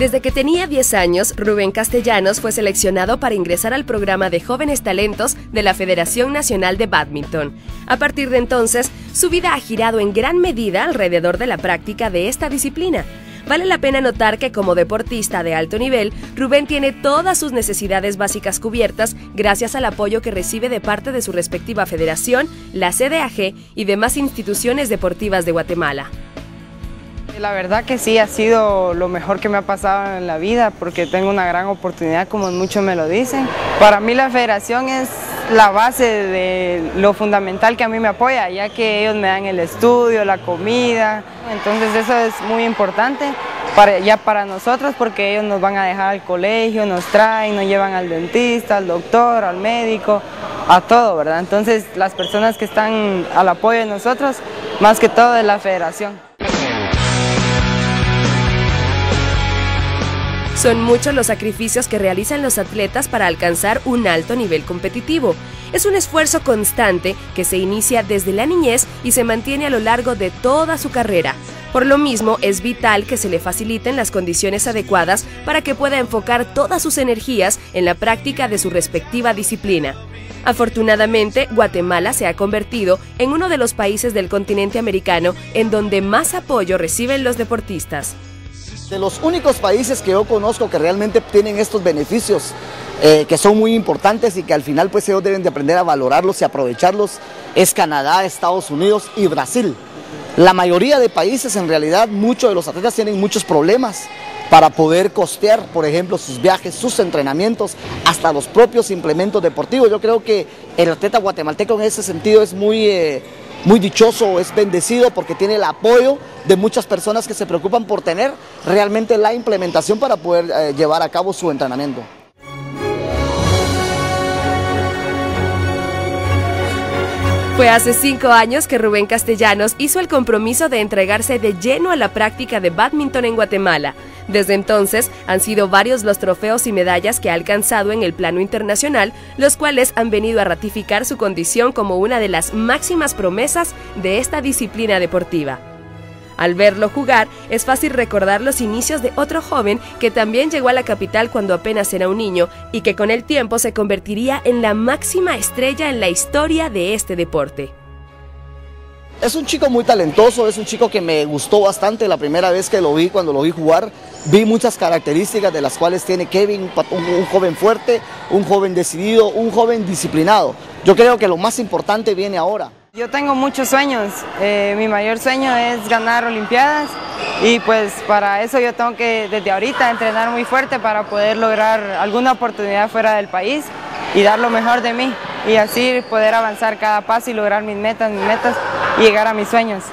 Desde que tenía 10 años, Rubén Castellanos fue seleccionado para ingresar al programa de jóvenes talentos de la Federación Nacional de Badminton. A partir de entonces, su vida ha girado en gran medida alrededor de la práctica de esta disciplina. Vale la pena notar que como deportista de alto nivel, Rubén tiene todas sus necesidades básicas cubiertas gracias al apoyo que recibe de parte de su respectiva federación, la CDAG y demás instituciones deportivas de Guatemala. La verdad que sí, ha sido lo mejor que me ha pasado en la vida porque tengo una gran oportunidad como muchos me lo dicen. Para mí la federación es la base de lo fundamental que a mí me apoya, ya que ellos me dan el estudio, la comida, entonces eso es muy importante ya para nosotros porque ellos nos van a dejar al colegio, nos traen, nos llevan al dentista, al doctor, al médico, a todo, ¿verdad? Entonces las personas que están al apoyo de nosotros, más que todo de la federación. Son muchos los sacrificios que realizan los atletas para alcanzar un alto nivel competitivo. Es un esfuerzo constante que se inicia desde la niñez y se mantiene a lo largo de toda su carrera. Por lo mismo, es vital que se le faciliten las condiciones adecuadas para que pueda enfocar todas sus energías en la práctica de su respectiva disciplina. Afortunadamente, Guatemala se ha convertido en uno de los países del continente americano en donde más apoyo reciben los deportistas. De los únicos países que yo conozco que realmente tienen estos beneficios, eh, que son muy importantes y que al final pues ellos deben de aprender a valorarlos y aprovecharlos, es Canadá, Estados Unidos y Brasil. La mayoría de países en realidad, muchos de los atletas tienen muchos problemas para poder costear, por ejemplo, sus viajes, sus entrenamientos, hasta los propios implementos deportivos. Yo creo que el atleta guatemalteco en ese sentido es muy... Eh, muy dichoso, es bendecido porque tiene el apoyo de muchas personas que se preocupan por tener realmente la implementación para poder eh, llevar a cabo su entrenamiento. Fue hace cinco años que Rubén Castellanos hizo el compromiso de entregarse de lleno a la práctica de badminton en Guatemala. Desde entonces han sido varios los trofeos y medallas que ha alcanzado en el plano internacional, los cuales han venido a ratificar su condición como una de las máximas promesas de esta disciplina deportiva. Al verlo jugar, es fácil recordar los inicios de otro joven que también llegó a la capital cuando apenas era un niño y que con el tiempo se convertiría en la máxima estrella en la historia de este deporte. Es un chico muy talentoso, es un chico que me gustó bastante la primera vez que lo vi, cuando lo vi jugar. Vi muchas características de las cuales tiene Kevin, un, joven fuerte, un joven decidido, un joven disciplinado. Yo creo que lo más importante viene ahora. Yo tengo muchos sueños, eh, mi mayor sueño es ganar Olimpiadas y pues para eso yo tengo que desde ahorita entrenar muy fuerte para poder lograr alguna oportunidad fuera del país y dar lo mejor de mí y así poder avanzar cada paso y lograr mis metas, mis metas llegar a mis sueños.